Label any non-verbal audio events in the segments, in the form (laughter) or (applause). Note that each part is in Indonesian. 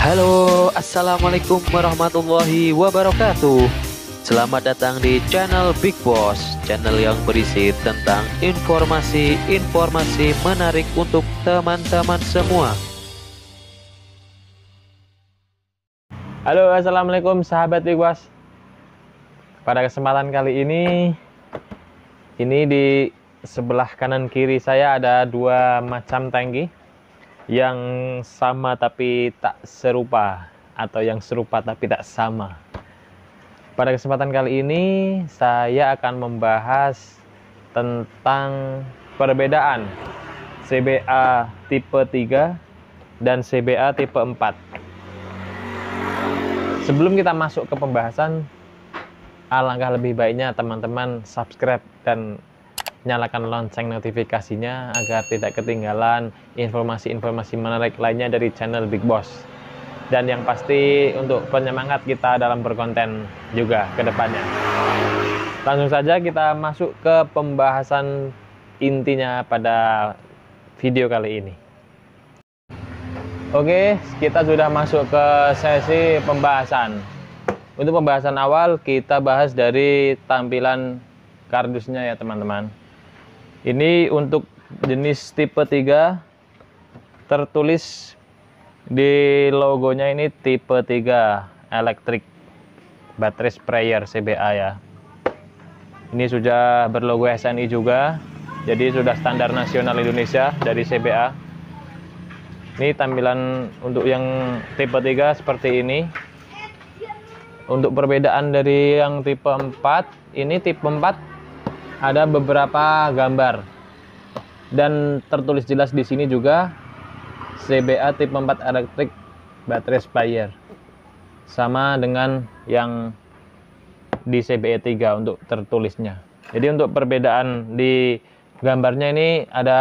Halo, Assalamualaikum warahmatullahi wabarakatuh. Selamat datang di channel Big Boss Channel yang berisi tentang informasi-informasi menarik untuk teman-teman semua. Halo assalamualaikum sahabat Big Boss. Pada kesempatan kali ini Ini di sebelah kanan kiri saya ada dua macam tangki yang sama tapi tak serupa atau yang serupa tapi tak sama. Pada kesempatan kali ini saya akan membahas tentang perbedaan CBA tipe 3 dan CBA tipe 4. Sebelum kita masuk ke pembahasan, alangkah lebih baiknya teman-teman subscribe dan nyalakan lonceng notifikasinya agar tidak ketinggalan informasi-informasi menarik lainnya dari channel Big Boss. Dan yang pasti untuk penyemangat kita dalam berkonten juga ke depannya. Langsung saja kita masuk ke pembahasan intinya pada video kali ini. Oke, kita sudah masuk ke sesi pembahasan. Untuk pembahasan awal kita bahas dari tampilan kardusnya ya teman-teman. Ini untuk jenis tipe 3 tertulis di logonya ini tipe 3 electric battery sprayer CBA ya. Ini sudah berlogo SNI juga. Jadi sudah standar nasional Indonesia dari CBA. Ini tampilan untuk yang tipe 3 seperti ini. Untuk perbedaan dari yang tipe 4, ini tipe 4 ada beberapa gambar. Dan tertulis jelas di sini juga CBA tipe 4 elektrik baterai sprayer sama dengan yang di CBE 3 untuk tertulisnya. Jadi untuk perbedaan di gambarnya ini ada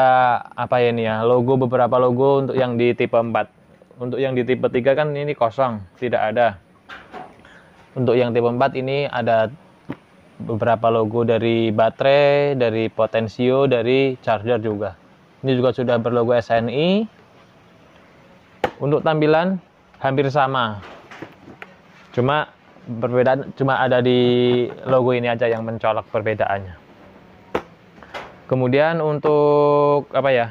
apa ya ini ya? Logo beberapa logo untuk yang di tipe 4 untuk yang di tipe 3 kan ini kosong tidak ada. Untuk yang tipe 4 ini ada beberapa logo dari baterai, dari potensio, dari charger juga. Ini juga sudah berlogo SNI. Untuk tampilan hampir sama. Cuma perbedaan cuma ada di logo ini aja yang mencolok perbedaannya. Kemudian untuk apa ya?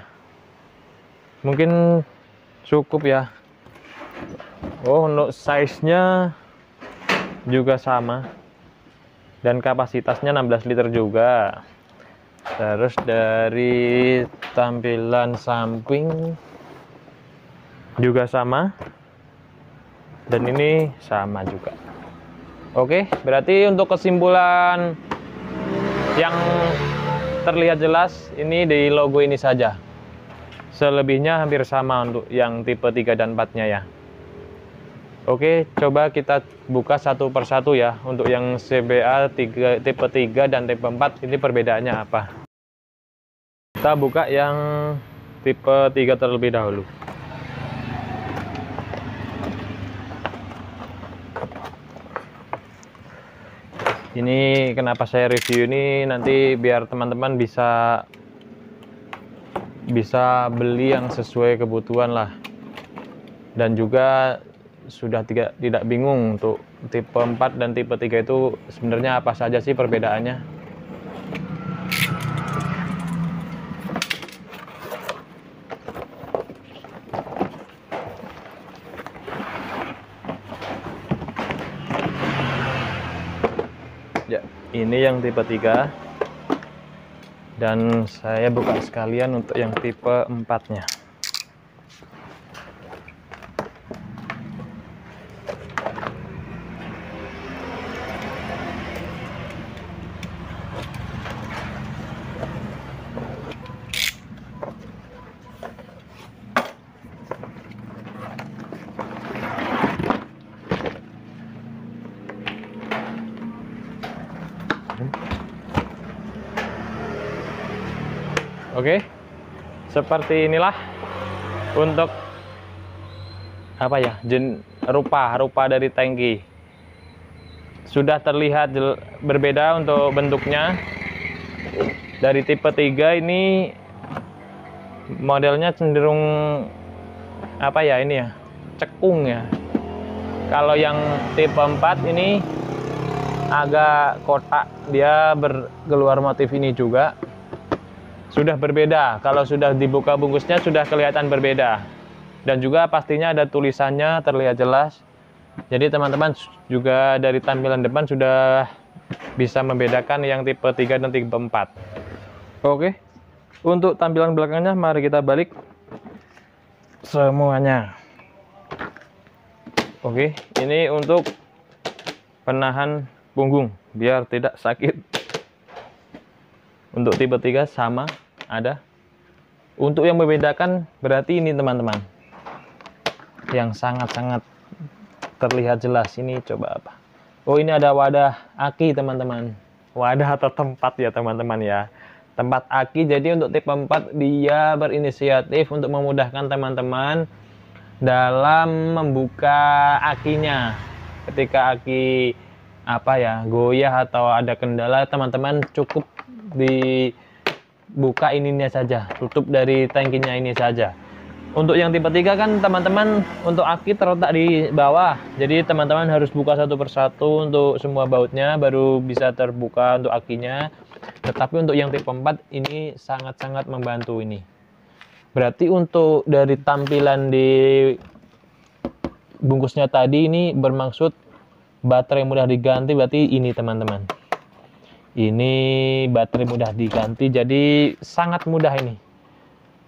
Mungkin cukup ya. Oh, untuk size-nya juga sama dan kapasitasnya 16 liter juga. Terus dari tampilan samping juga sama. Dan ini sama juga. Oke berarti untuk kesimpulan yang terlihat jelas ini di logo ini saja. Selebihnya hampir sama untuk yang tipe 3 dan 4 nya ya Oke, coba kita buka satu persatu ya. Untuk yang CBA 3, tipe 3 dan tipe 4, ini perbedaannya apa? Kita buka yang tipe 3 terlebih dahulu. Ini kenapa saya review ini nanti biar teman-teman bisa bisa beli yang sesuai kebutuhan lah. Dan juga sudah tidak tidak bingung untuk tipe 4 dan tipe 3 itu sebenarnya apa saja sih perbedaannya? Ya ini yang tipe 3 dan saya buka sekalian untuk yang tipe 4 nya Oke. Seperti inilah untuk apa ya? Jen, rupa rupa dari tangki. Sudah terlihat berbeda untuk bentuknya. Dari tipe 3 ini modelnya cenderung apa ya ini ya? cekung ya. kalau yang tipe 4 ini agak kotak dia bergeluar motif ini juga sudah berbeda. Kalau sudah dibuka bungkusnya sudah kelihatan berbeda. Dan juga pastinya ada tulisannya terlihat jelas. Jadi teman-teman juga dari tampilan depan sudah bisa membedakan yang tipe 3 dan tipe 4 oke. Untuk tampilan belakangnya mari kita balik semuanya. Oke. Ini untuk penahan punggung biar tidak sakit untuk tipe 3 sama ada. Untuk yang membedakan berarti ini teman-teman. Yang sangat-sangat terlihat jelas. Ini coba apa? Oh ini ada wadah aki teman-teman. Wadah atau tempat ya teman-teman ya. Tempat aki jadi untuk tipe 4 dia berinisiatif untuk memudahkan teman-teman dalam membuka akinya. Ketika aki apa ya goyah atau ada kendala teman-teman cukup dibuka ininya saja tutup dari tangkinya ini saja. Untuk yang tipe 3 kan teman-teman untuk aki terletak di bawah. Jadi teman-teman harus buka satu persatu untuk semua bautnya baru bisa terbuka untuk akinya. Tetapi untuk yang tipe 4 ini sangat-sangat membantu ini. Berarti untuk dari tampilan di bungkusnya tadi ini bermaksud baterai mudah diganti berarti ini teman-teman ini baterai mudah diganti jadi sangat mudah ini.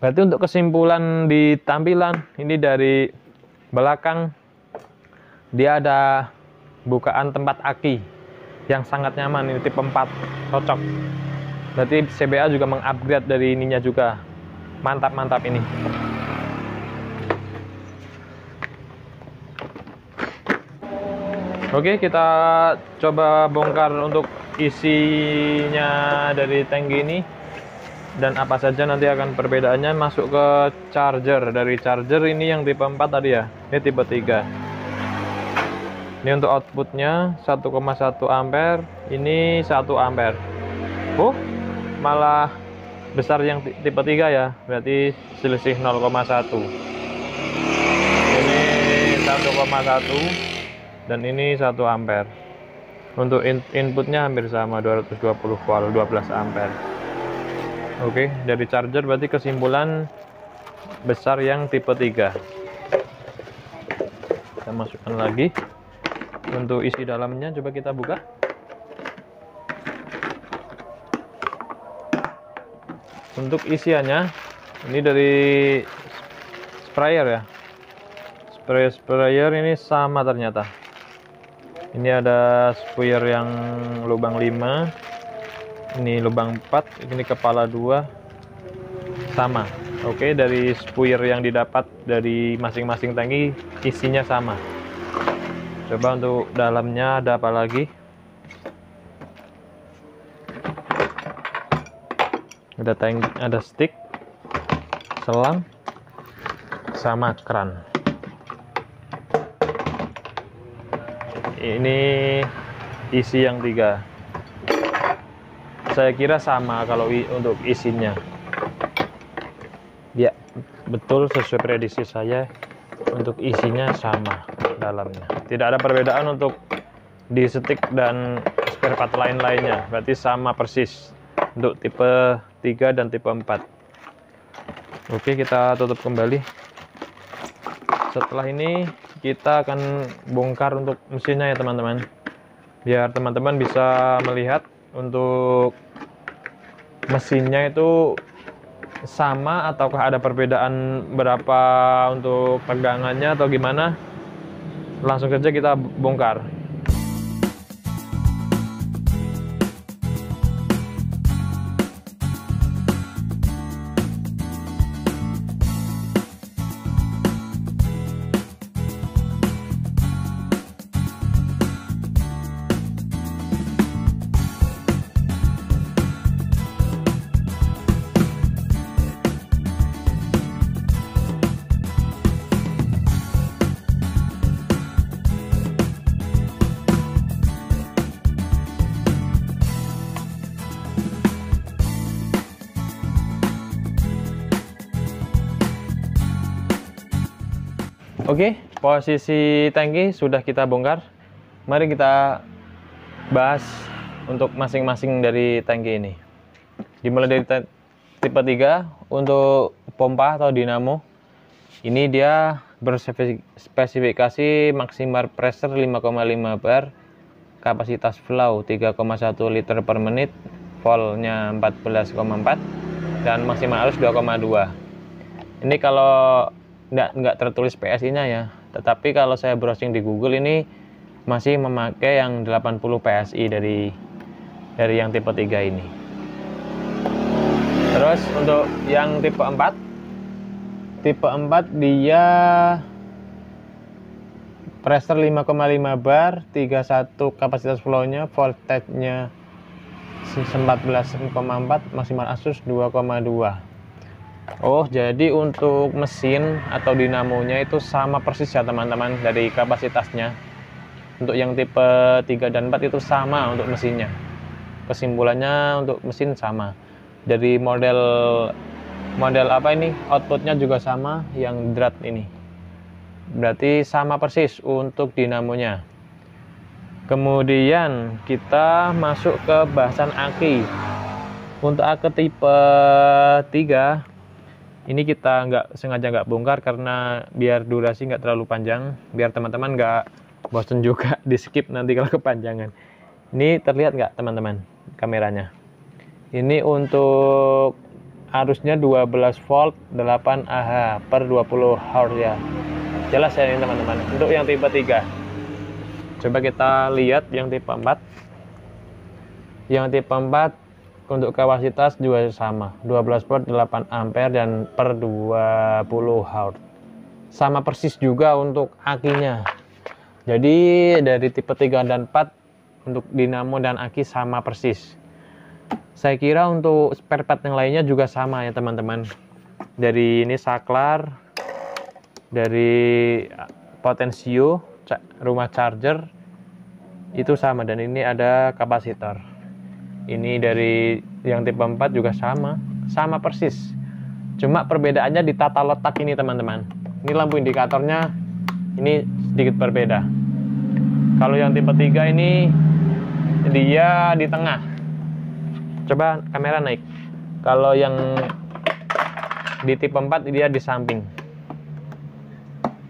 Berarti untuk kesimpulan di tampilan ini dari belakang dia ada bukaan tempat aki yang sangat nyaman ini tipe 4 cocok. Berarti CBA juga mengupgrade dari ininya juga. Mantap-mantap ini Oke, kita coba bongkar untuk isinya dari tangki ini. Dan apa saja nanti akan perbedaannya. Masuk ke charger. Dari charger ini yang tipe 4 tadi ya. Ini tipe 3 ini untuk outputnya 1,1 ampere. Ini 1 ampere. Oh malah besar yang tipe 3 ya. Berarti selisih 0,1 ini 1,1 dan ini 1 ampere. Untuk in inputnya hampir sama 220 volt 12 ampere. Oke dari charger berarti kesimpulan besar yang tipe 3 kita masukkan lagi. Untuk isi dalamnya coba kita buka. Untuk isiannya ini dari sprayer ya. Sprayer sprayer ini sama ternyata ini ada spuyer yang lubang 5 ini lubang 4 ini kepala 2 sama. Oke dari spuyer yang didapat dari masing-masing tangki isinya sama. Coba untuk dalamnya ada apa lagi? Ada tank ada stick selang sama keran ini isi yang tiga. Saya kira sama kalau untuk isinya. Ya betul sesuai prediksi saya untuk isinya sama dalamnya. Tidak ada perbedaan untuk di stick dan spare part lain-lainnya. Berarti sama persis untuk tipe 3 dan tipe 4 oke kita tutup kembali. Setelah ini kita akan bongkar untuk mesinnya ya teman-teman. Biar teman-teman bisa melihat untuk mesinnya itu sama ataukah ada perbedaan berapa untuk pegangannya atau gimana. Langsung saja kita bongkar Oke, posisi tangki sudah kita bongkar. Mari kita bahas untuk masing-masing dari tangki ini. Dimulai dari tipe 3 untuk pompa atau dinamo. Ini dia berspesifikasi maksimal pressure 5,5 bar, kapasitas flow 3,1 liter per menit, voltnya 14,4 dan maksimal arus 2,2. Ini kalau nggak nggak tertulis PSI-nya ya, tetapi kalau saya browsing di Google ini masih memakai yang 80 PSI dari dari yang tipe 3 ini. Terus untuk yang tipe 4 tipe 4 dia pressure 5,5 bar 31 kapasitas flow-nya voltage-nya 14,4 maksimal asus 2,2 Oh jadi untuk mesin atau dinamonya itu sama persis ya teman-teman dari kapasitasnya. Untuk yang tipe 3 dan 4 itu sama untuk mesinnya. Kesimpulannya untuk mesin sama. Dari model model apa ini? Outputnya juga sama yang drat ini. Berarti sama persis untuk dinamonya. Kemudian kita masuk ke bahasan aki untuk aki tipe 3 ini kita nggak sengaja nggak bongkar karena biar durasi nggak terlalu panjang biar teman-teman nggak bosen juga (laughs) di skip nanti kalau kepanjangan. Ini terlihat nggak teman-teman kameranya? Ini untuk arusnya 12 volt 8 Ah per 20 Hz ya. Jelas ya ini teman-teman untuk yang tipe 3 coba kita lihat yang tipe 4 yang tipe 4 untuk kapasitas juga sama 12 volt 8 ampere dan per 20 Hz sama persis juga untuk akinya jadi dari tipe 3 dan 4 untuk dinamo dan aki sama persis. Saya kira untuk spare part yang lainnya juga sama ya teman-teman. Dari ini saklar dari potensio rumah charger itu sama. Dan ini ada kapasitor ini dari yang tipe 4 juga sama sama persis. Cuma perbedaannya di tata letak ini teman-teman. Ini lampu indikatornya ini sedikit berbeda. Kalau yang tipe 3 ini dia di tengah. Coba kamera naik. Kalau yang di tipe 4 dia di samping.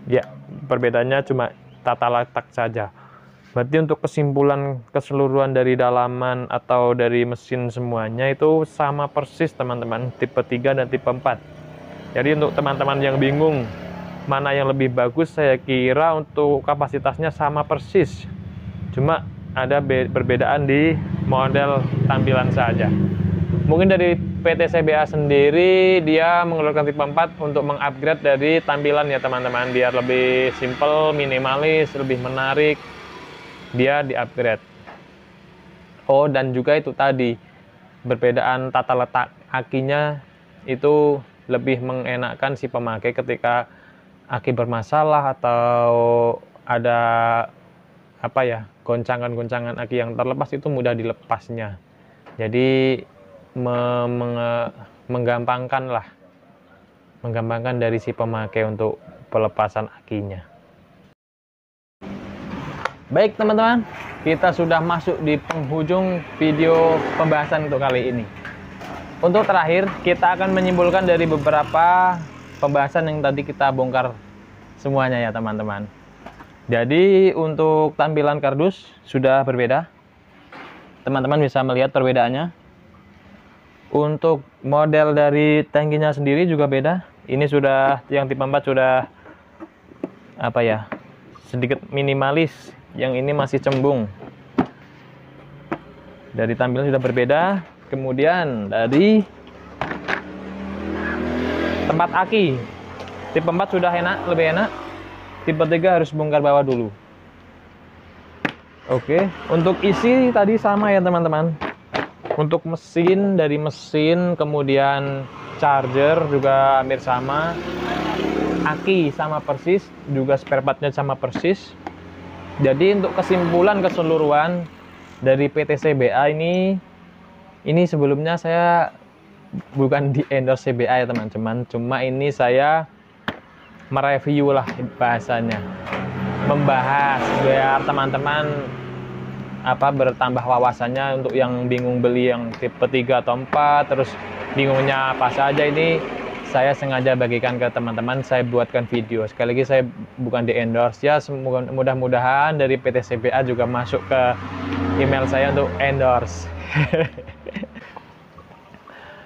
Ya perbedaannya cuma tata letak saja berarti untuk kesimpulan keseluruhan dari dalaman atau dari mesin semuanya itu sama persis teman-teman tipe 3 dan tipe 4 jadi untuk teman-teman yang bingung mana yang lebih bagus saya kira untuk kapasitasnya sama persis cuma ada perbedaan di model tampilan saja. Mungkin dari PT CBA sendiri dia mengeluarkan tipe 4 untuk mengupgrade dari tampilan ya teman-teman biar lebih simple, minimalis, lebih menarik. Dia di-upgrade. Oh, dan juga itu tadi perbedaan tata letak akinya itu lebih mengenakkan si pemakai ketika aki bermasalah atau ada apa ya goncangan-goncangan aki yang terlepas itu mudah dilepasnya jadi me, menge, menggampangkan lah menggampangkan dari si pemakai untuk pelepasan akinya baik teman-teman kita sudah masuk di penghujung video pembahasan untuk kali ini untuk terakhir kita akan menyimpulkan dari beberapa pembahasan yang tadi kita bongkar semuanya ya teman-teman jadi untuk tampilan kardus sudah berbeda. Teman-teman bisa melihat perbedaannya. Untuk model dari tangkinya sendiri juga beda. Ini sudah yang tipe 4 sudah apa ya? Sedikit minimalis. Yang ini masih cembung. Dari tampilan sudah berbeda. Kemudian dari tempat aki. Tipe 4 sudah enak, lebih enak tipe 3 harus bongkar bawah dulu oke untuk isi tadi sama ya teman-teman untuk mesin dari mesin kemudian charger juga hampir sama aki sama persis juga spare partnya sama persis jadi untuk kesimpulan keseluruhan dari PT CBA ini ini sebelumnya saya bukan di endorse CBA ya teman-teman. Cuma ini saya mereview lah bahasanya. Membahas biar teman-teman apa bertambah wawasannya untuk yang bingung beli yang tipe 3 atau 4 terus bingungnya apa saja ini saya sengaja bagikan ke teman-teman saya buatkan video. Sekali lagi saya bukan di endorse. Ya mudah-mudahan dari PT CBA juga masuk ke email saya untuk endorse. (laughs)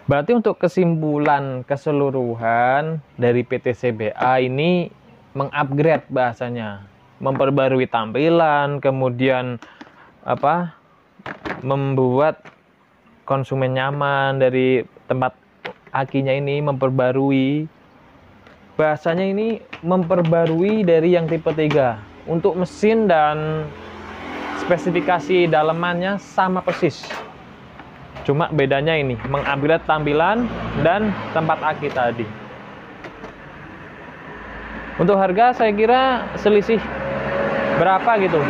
Berarti untuk kesimpulan keseluruhan dari PT CBA ini mengupgrade bahasanya. Memperbarui tampilan kemudian apa membuat konsumen nyaman dari tempat akinya ini memperbarui bahasanya ini memperbarui dari yang tipe 3 untuk mesin dan spesifikasi dalemannya sama persis cuma bedanya ini mengupgrade tampilan dan tempat aki tadi untuk harga saya kira selisih berapa gitu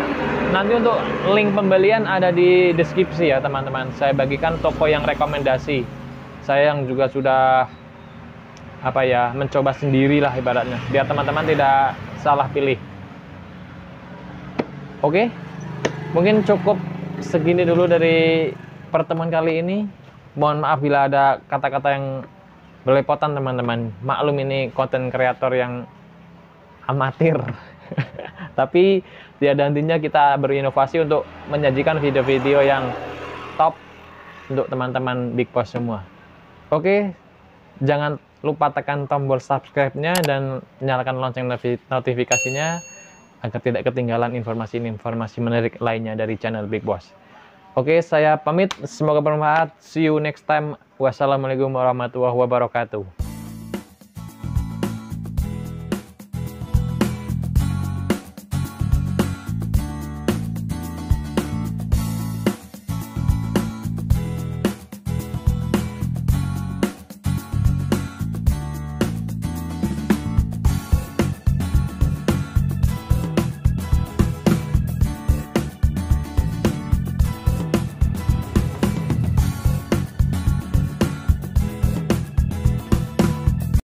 Nanti untuk link pembelian ada di deskripsi ya teman-teman. Saya bagikan toko yang rekomendasi. Saya yang juga sudah apa ya mencoba sendirilah ibaratnya biar teman-teman tidak salah pilih. Oke, mungkin cukup segini dulu dari pertemuan kali ini. Mohon maaf bila ada kata-kata yang belepotan teman-teman. Maklum ini konten kreator yang amatir. (laughs) Tapi tiada hentinya kita berinovasi untuk menyajikan video-video yang top untuk teman-teman Big Boss semua. Oke, jangan lupa tekan tombol subscribe-nya dan nyalakan lonceng notifikasinya agar tidak ketinggalan informasi-informasi menarik lainnya dari channel Big Boss. Oke, saya pamit. Semoga bermanfaat. See you next time. Wassalamualaikum warahmatullahi wabarakatuh.